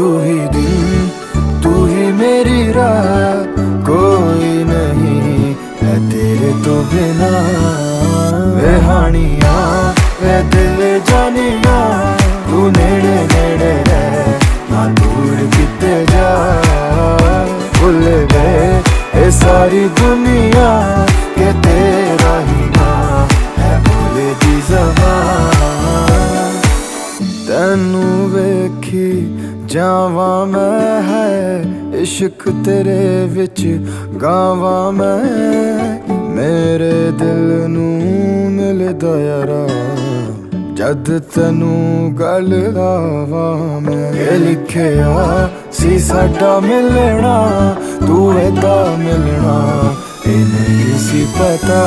तू ही दिन तू ही मेरी राह कोई नहीं है तेरे तो बिना वे हानिया वे दिल जानिया तू नेड़े नेड़े रह ना दूर किते जा भूल गए ये सारी दुनिया ਤੈਨੂੰ ਵੇਖੀ ਜਾਵਾਂ ਮੈਂ ਹੈ ਇਸ਼ਕ ਤੇਰੇ ਵਿੱਚ, ਗਾਵਾਂ ਮੈਂ ਮੇਰੇ ਦਿਲ ਨੂੰ ਮਿਲਦਾ ਯਾਰਾ। ਜਦ ਤੈਨੂੰ ਗੱਲ ਲਾਵਾਂ ਮੈਂ, ਇਹ ਲਿਖਿਆ ਸੀ ਸਾਡਾ ਮਿਲਣਾ, ਤੂੰ ਇਹਦਾ ਮਿਲਣਾ ਇਹ ਨਹੀਂ ਸੀ ਪਤਾ